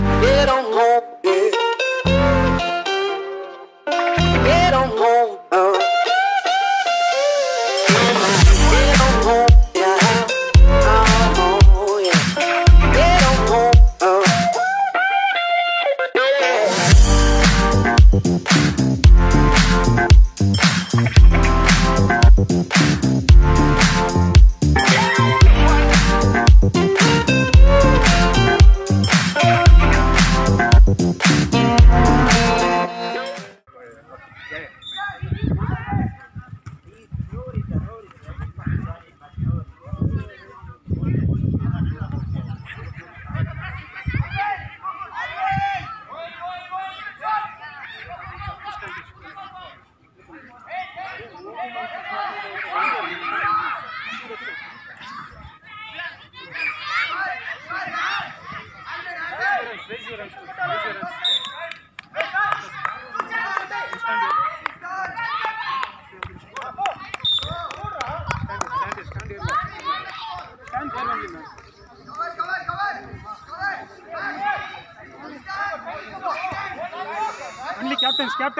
They don't hold.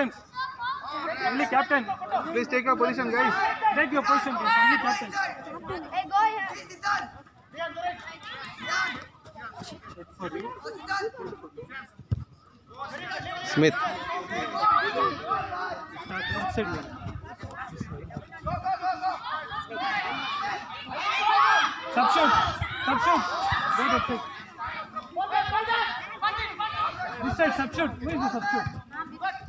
Captains, captains. Only captain. Please take your position, guys. Take your position, please. Only captains. Hey, go ahead. Smith. Left side one. Substitute. Substitute. Go that side. This side, substitute. Who is the substitute?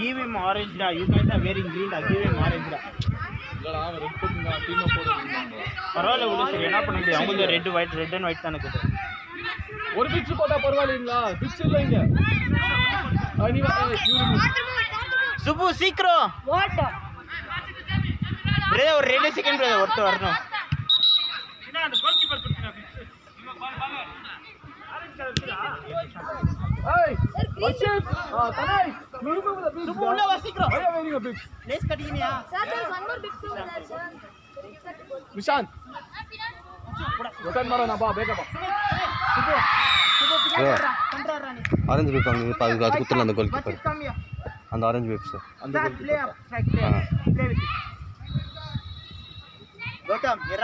Give him orange da. You guys are wearing green da. Give him orange da. இல்லடா அவன் red போட்டுங்க டீமை போடுறாங்க பரவாயில்ல விடு சரி என்ன பண்ண முடியும்? அவங்க red white red and white தானே ஒரு பிட்ச் போட்டா பரவாயில்லைங்களா? பிட்ச் இல்ல இங்க. ஆ, நீ வா, ஏய், இவரு சுப்பு சீக்கிரம்? பிரதர் ஒரு ரெண்டு செகண்ட் பிரதர் ஒருத்தர் வரணும். ஏய் வசீப் கனாய் நுணுக்கு உள்ள பிக் ஆரஞ்சு பிக் அங்க அது குத்தல அந்த கோல்கி அந்த ஆரஞ்சு பிக் சார் அந்த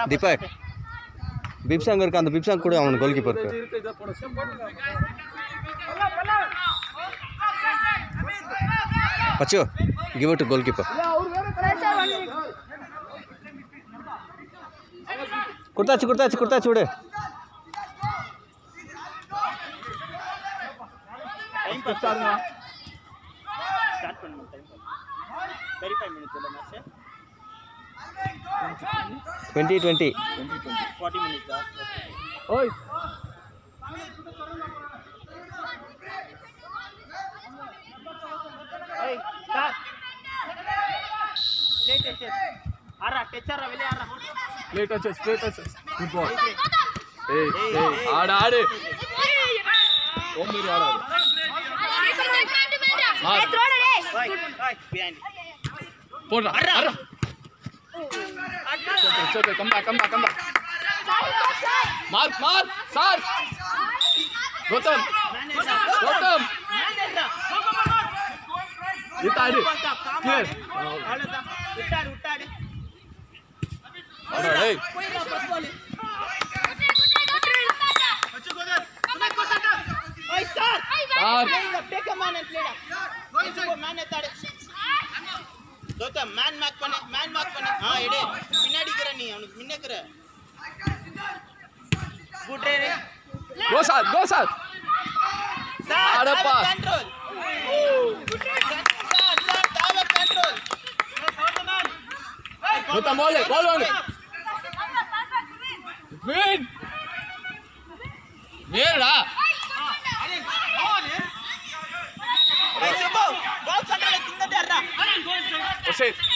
தீபக் பிப்சாங் இருக்கு? அந்த பிப்சாங் கூட அவனுக்கு கோல்கி கீப்பர் पचो गिव टू गोल कीपर कुर्ता kurta kurta चूड़े twenty twenty twenty twenty forty minute okay play touches అరా టచ్ అరా వెళ్ళి అరా play touches play touches good ball hey hey ఆడ ఆడు ఓ మీరు ఆడాలి పోరా అరా It's okay, come back, come back, come back. Mark, Mark, Sar. Gotham. Gotham. It's Clear. ఉట్టాడు ఉట్టాడు மேன் மார்க் பண்ணு மேன் மார்க் பண்ணு ஆ எடு பின்னாடிக்கிற நீ அவனுக்கு முன்னக்கிற குட் ரே go sir go sir sir அடப்பா கண்ட்ரோல் குட் ரே No te mole, Colón. Queen. Mira. Ball, ball, ball, ball, ball, ball, ball, ball, ball,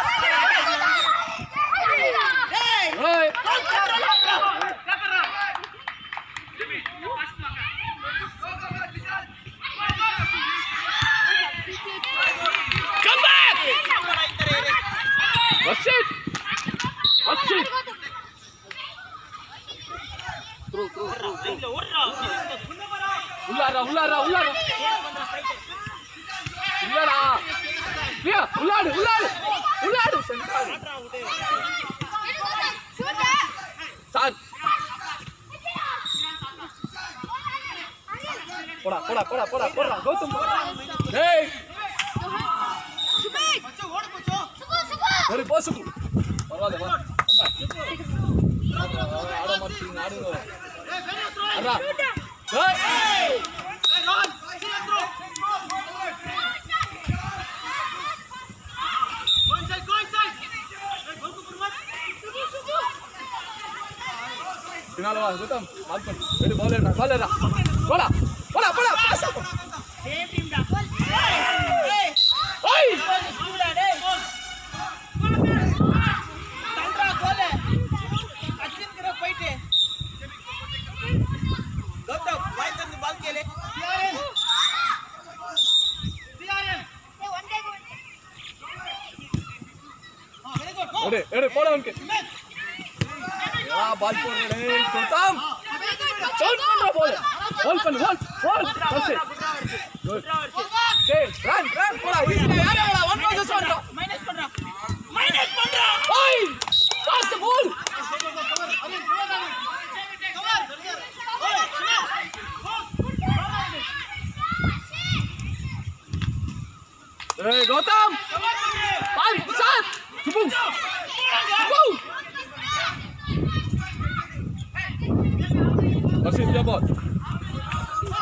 உள்ளாடுறா உள்ளாடு இல்லடா உள்ளாடு உள்ளாடு உள்ளாடு. சார். போடா போடா போடா போடா போடா கௌதம். டேய். ஒரு போசு பரவாயில்ல ஆட மாட்டீங்க ஆடுங்க. ஏய் பின்னால வா சுத்தம் பால் பண்ணு ரெண்டு பால் எடுடா பால் अरे अरे पड़े उनके। या बॉल पर रे गौतम चल पंद्रह बॉल। बॉल पंद्रह बॉल बॉल। से रन रन पड़ा इसने अरे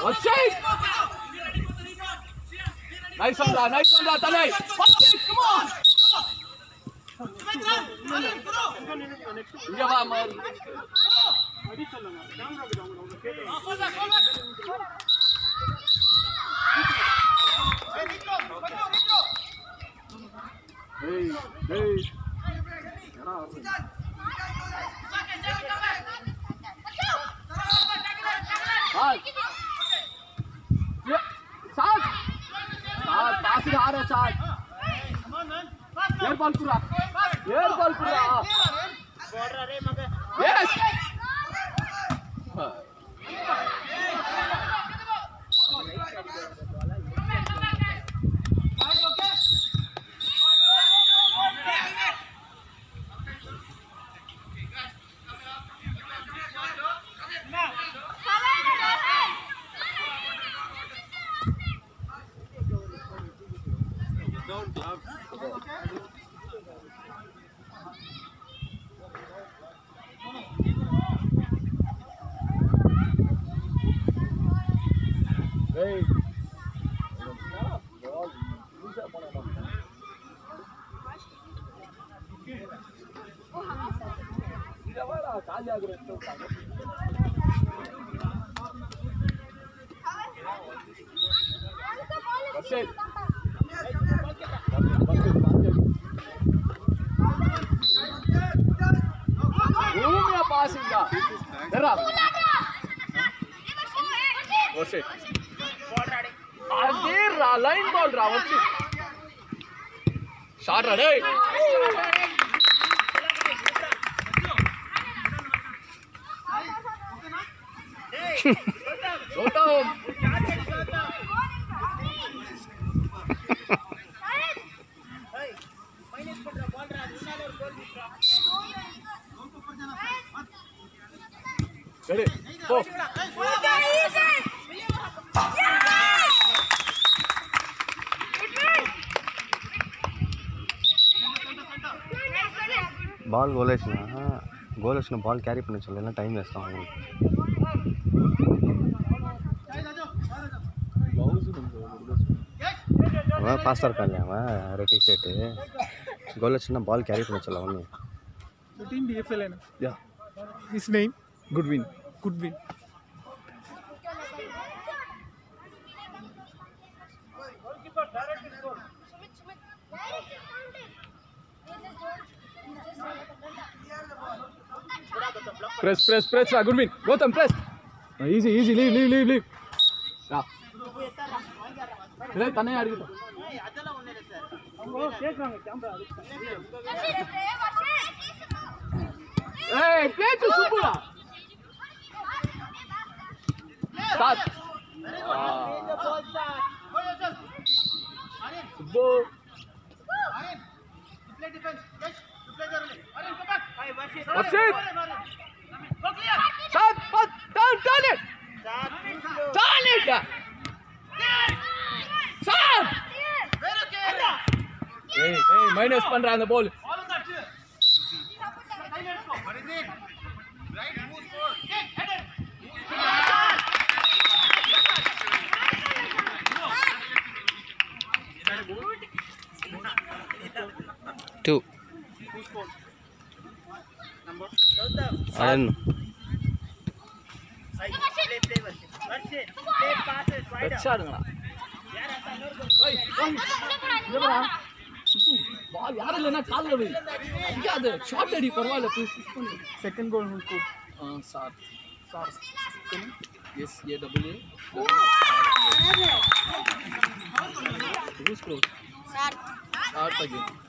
Watching. Nice one, lad. Nice one, lad. Danny. Watching. Come on. இங்க வா மார் அடி சொல்லுங்க கேமரா கிட்ட அவங்க கேளுங்க ஆப்போதா கோல் ஏய் நிக்கோ நிக்கோ நிக்கோ ஏய் ஏய் யாரா साथ साथ पास इधर है साथ ये बॉल पूरा ये बॉल पूरा बॉर्डर रे मगर। यस అదే రా లైన్ బాల్ రా వచ్చి షాట్ రా பால் கோல் ஆச்சுன்னா கோல் ஆச்சுன்னா பால் கேரி பண்ண சொல்லலாம் டைம் வேஸ்ட் தான் அவங்களுக்கு அவன் ஃபாஸ்ட்டாக இருக்கான் இல்லையா அவன் ரெட் டிஷர்ட்டு கோல் ஆச்சுன்னா பால் கேரி பண்ண சொல்ல அவனு yeah is name Goodwin Goodwin press press press ra Goodwin Gotham press Ah, easy easy leave leave leave leave రా రే తనే అడుగుతా ఏయ్ ప్లేట్ సుబ్బురా సాత్ Subbu Varshith Stop, stop, down, turn it. Turn it. Stop. Hey, hey, minus பண்ற அந்த பால். Two. Ayan. अच्छा Dangra ball यार लेना चाल ले भाई याद है शॉट लेडी करवा ले तू सेकंड गोल उनको सात। सात। यस ये डबल है। उसको सात। सात तक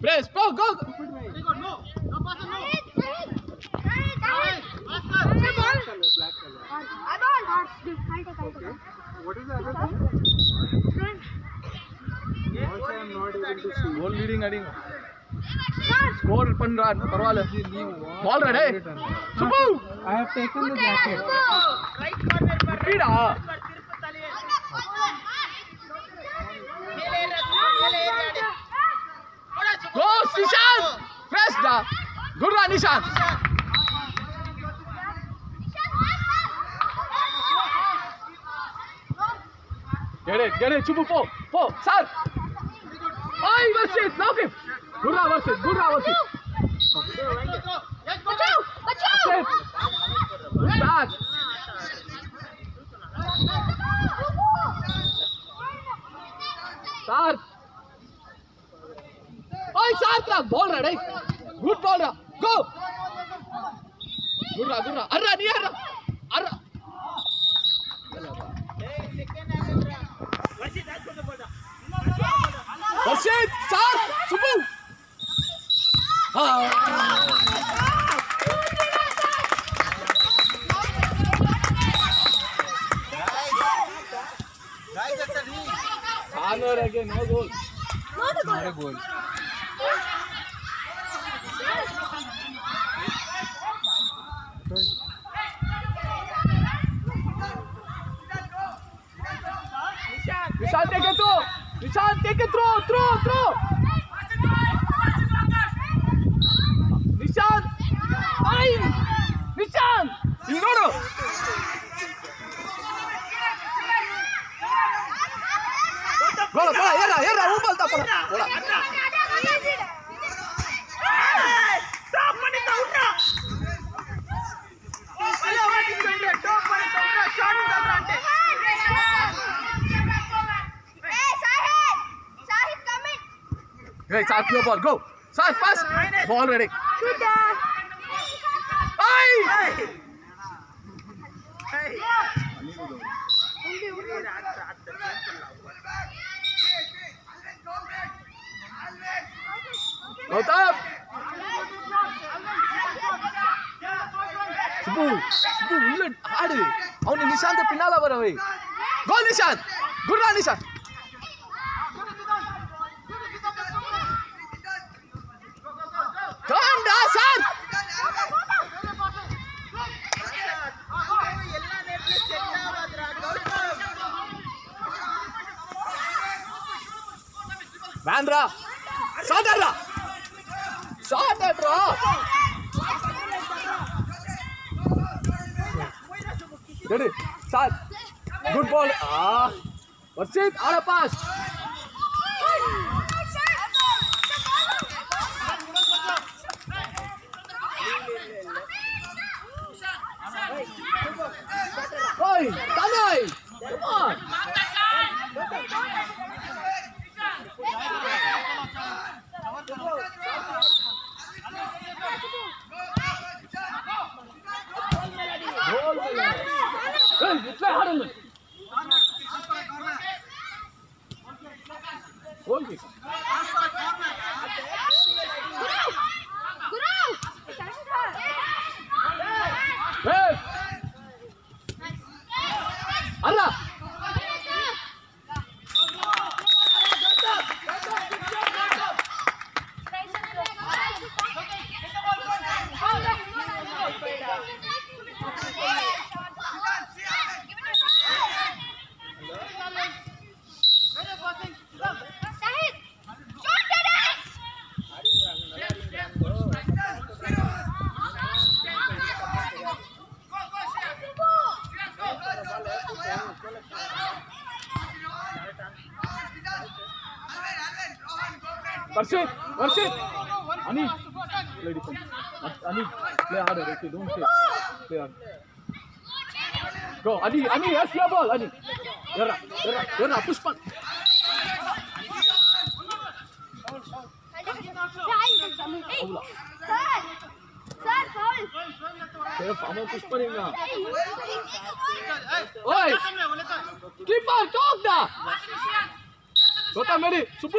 Press, go, go! What is the other thing? What I am not able to see. Goal leading, I think. Score पंद्रह परवाल बॉल रेड है सुबह I have taken the jacket. Right corner पर. निशान निशान। गेड़े गेड़े चुप, पो पो, सर। I versus okay. गुड़ा वर्सेस गुड़ा वर्सेस बचाओ बचाओ सात सात ओए सात का बॉल रे गुड बॉल रे गुर्रा गुर्रा अर्रा नहीं अर्रा अर्रा वर्षित போடா போடா ஏறா ஏறா ஊம்பல் தான் போடா போடா ஸ்டாப் பண்ணி தவுட்றா பல வாட்டி சொல்றே ஸ்டாப் பண்ணி தவுட்றா ஷாட் தவுட்றான்டே Hey, Sahib, your ball. Go. Sahib, pass. Ball ready. Shoot. Hey! hey. Gautam! Subbu Subbu உள்ள ஆடு அவனை நிஷாந்த பின்னால வரவை கோல் நிஷாந்த் குர்ரா நிஷாந்த் டா சார் எல்லா நேரத்திலும் செட் ஆகாதுடா கௌதம் வேண்ட்ரா சாட்டாடுறா ಕಟ್ರು ರೆಡಿ ಸಾತ್ ಗುಡ್ ಬಾಲ್ ಆ ವರ್ಷಿತ್ ಆಳ ಪಾಸ್ हर्षित हर्षित आणि प्ले डिफेन्स आणि प्ले हार्ड ओके दोन प्ले प्ले हार्ड गो आणि आणि यस या बॉल आणि जरा जरा जरा पुष्पन पुष्पन येणार ओय कीपर टोक दा स्वतः मेरी सुपू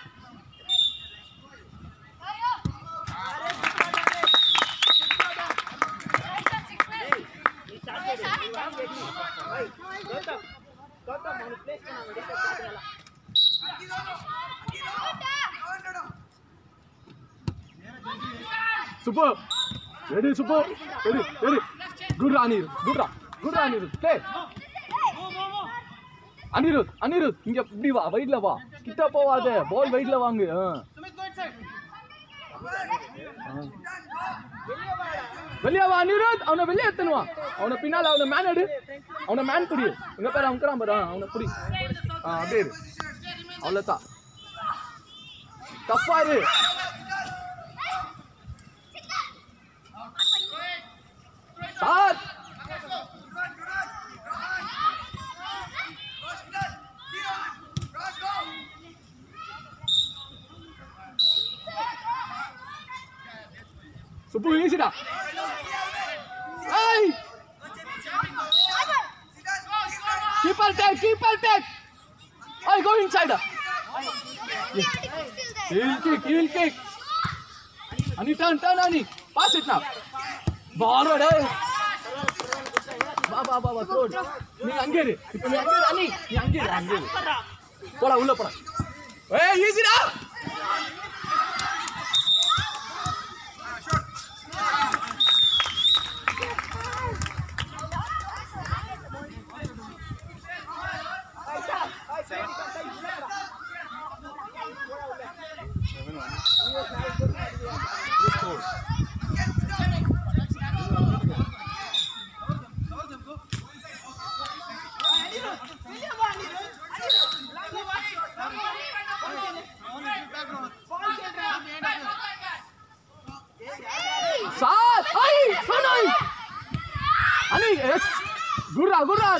Ready, super. Ready, ready. Good Anirudh. Good run. Good run, Anirudh. Play. Anirudh Anirudh இங்க இப்படி வா வெயிட்ல வா கிட்ட போவாத பால் வெயிட்ல வாங்கு ஆ. ஆ. வெளியே வா அனிருத் அவனை வெளியே எடுத்துன்னு வா அவனை பின்னால் அவனை மேன் எடு அவனை மேன் புடி எங்க பேர் அவன் பாரு அவனை புடி ஆ அப்படியே அவ்வளோதான் தப்பா இரு सात सुपर नहीं keep on take keeper take I go inside He'll kick, he'll kick. Ani turn, turn, Ani. Pass it now. Ball, right? வா throw it. நீ அங்கே இரு. இப்போ நீ அங்கே இரு. அனி நீ அங்கே இரு அங்கே இரு. போடா உள்ள போடா. ஏய் ஈஸிடா. ঘুরন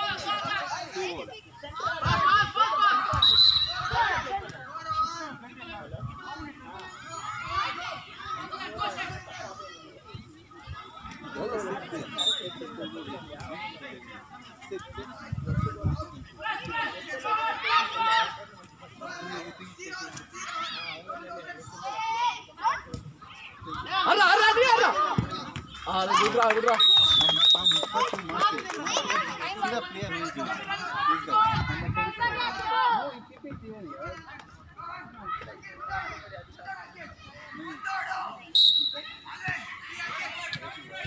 அதை விட்றா விட்றா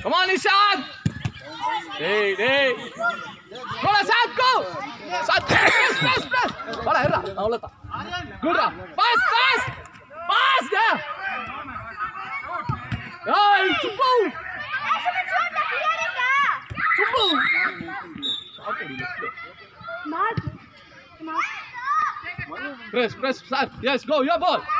Come on, Nishad! Hey, hey! Bola, Sad, go! Sad, press, press, press! Bola, hit, Aulata. Good, pass, pass! Pass, yeah! Hey, Chupu! Press, press, Sad. Yes, go, your ball. Hey,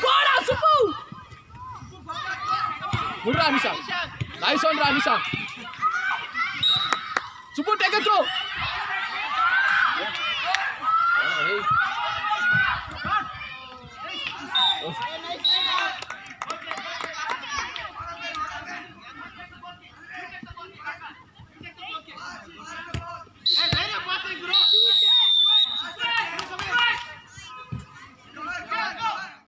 go now, Supu. Good run, Nishan. Nice one, run, Nishan. Supu, take a throw.